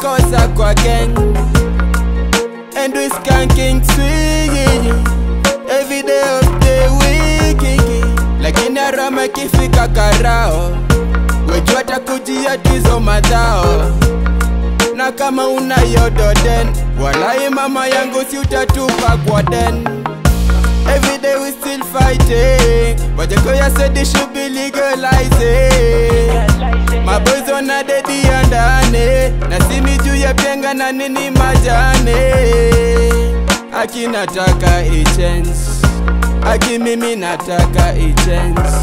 pesa kwa gang and we skanking swing every day of the week. Lakini arama kifika karao. Wejua kujia tizo madhao na kama una yododen walai mama yangu si utatupa kwa den. Every day we still fighting. Wajakoya said they should be legalizing My na dedi ya ndane. Na simi juu ya penga na nini majane. Aki nataka e-chance Aki mimi nataka e-chance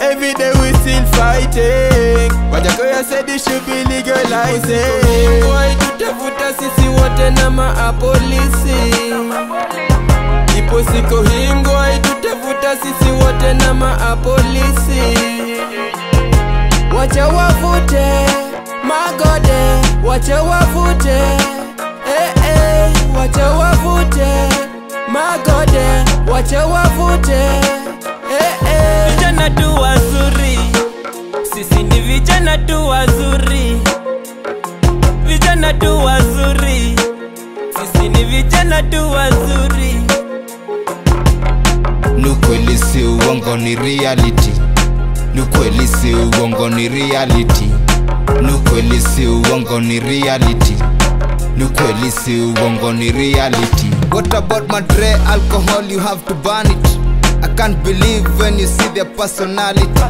Every day we still fighting. Wajakoya said it should be legalizing Why tutafuta sisi wote na maapolisi? Ipo siko hingwai tutafuta Wacha wafute magode, wacha wafute eh, eh, wacha wafute magode, wacha wafute eh, eh. vijana tu wazuri, sisi ni vijana tu wazuri, vijana tu wazuri, sisi ni vijana tu wazuri. ni ukweli si uongo ni reality ni ukweli si uongo ni reality. Ni ukweli si uongo ni reality. Ni ukweli si uongo ni reality. What about my dre alcohol you have to burn it. I can't believe when you see their personality.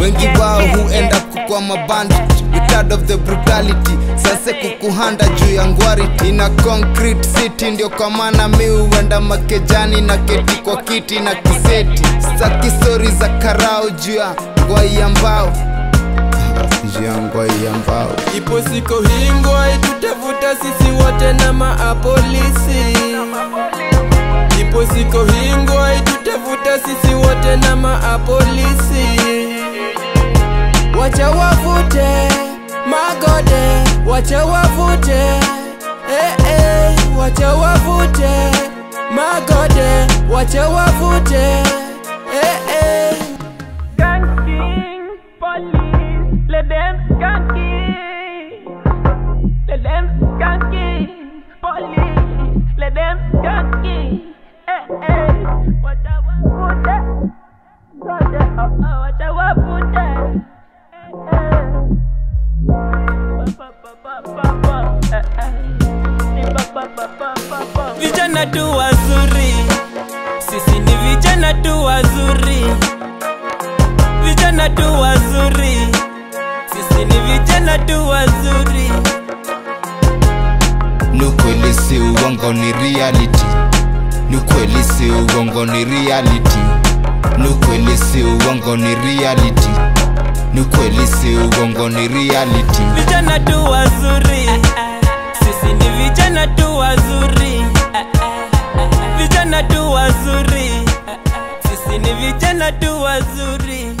Wengi wao who end up kukwa mabandit tired of the brutality. Sase kukuhanda juu ya ngwariti. Ina concrete city ndio kwa maana mi huenda makejani na keti kwa kiti na kiseti. Staki stori za karao juu ya ngwai ya mbao. Juu ya ngwai ya mbao. Ipo siko hingwa tutafuta sisi wote na maapolisi Ipo siko hingwa tutafuta sisi wote na maapolisi Wacha wavute magode, wacha wavute eh, eh, wacha wavute magode, wacha wavute skanking, police, let them. Eh, eh. Eh, eh. Eh, eh. Vijana tu wazuri, sisi ni vijana tu wazuri vijana tu wazuri, sisi ni vijana tu wazuri. Si uongo ni reality. Ni ukweli si uongo ni reality. Ni ukweli si uongo ni reality. Ni ukweli si uongo ni reality. Vijana tu wazuri, sisi ni vijana tu wazuri. Vijana tu wazuri, sisi ni vijana tu wazuri.